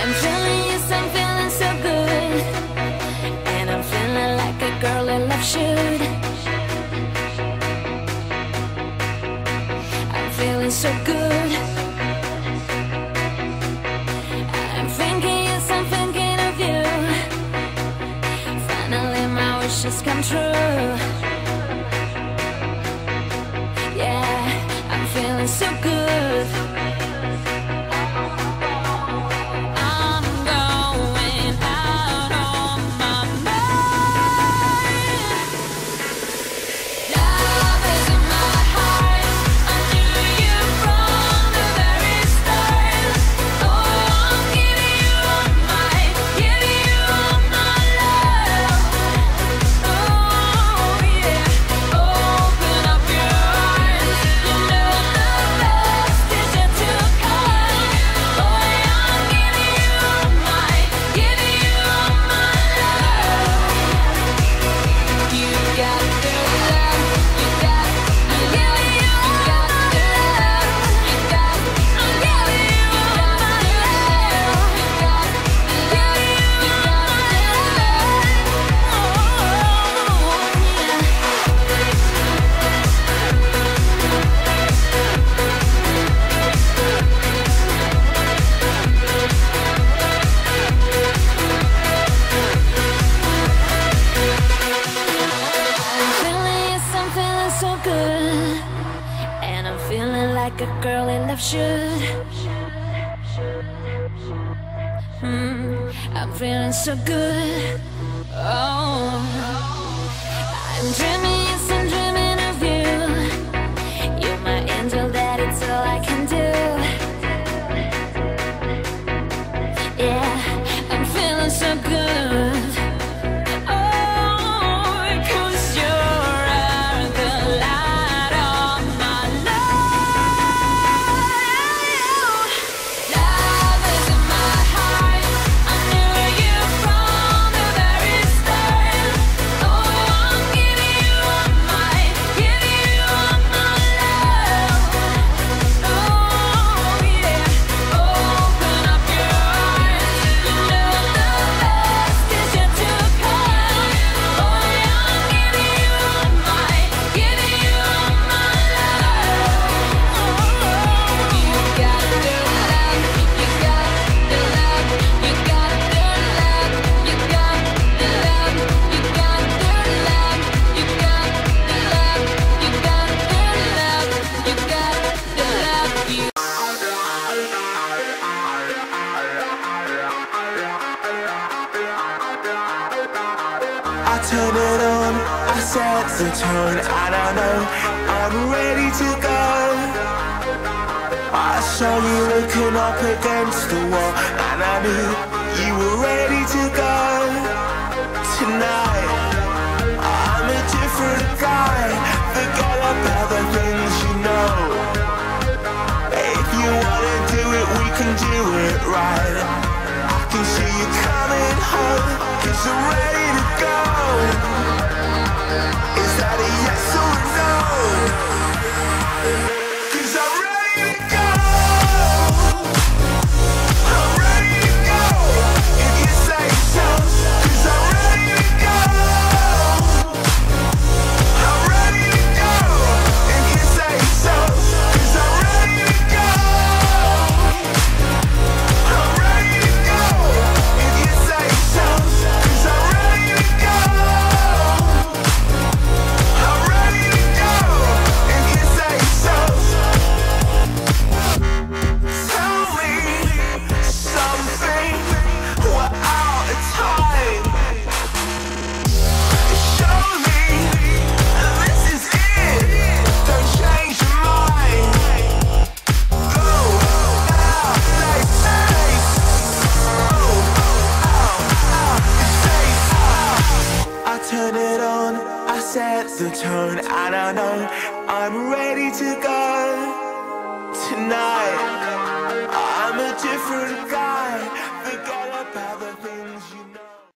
I'm feeling yes, I'm feeling so good. And I'm feeling like a girl in love should. I'm feeling so good. I'm thinking, yes, I'm thinking of you. Finally my wishes come true. Yeah, I'm feeling so good. Feeling like a girl in love should. Mm, I'm feeling so good. turn it on, I set the tone I don't know, I'm ready to go. I saw you looking up against the wall And I knew you were ready to go. Tonight, I'm a different guy. Forget about the things you know. If you wanna do it, we can do it right. I can see you coming home Cause you're ready. the turn, I don't know. I'm ready to go.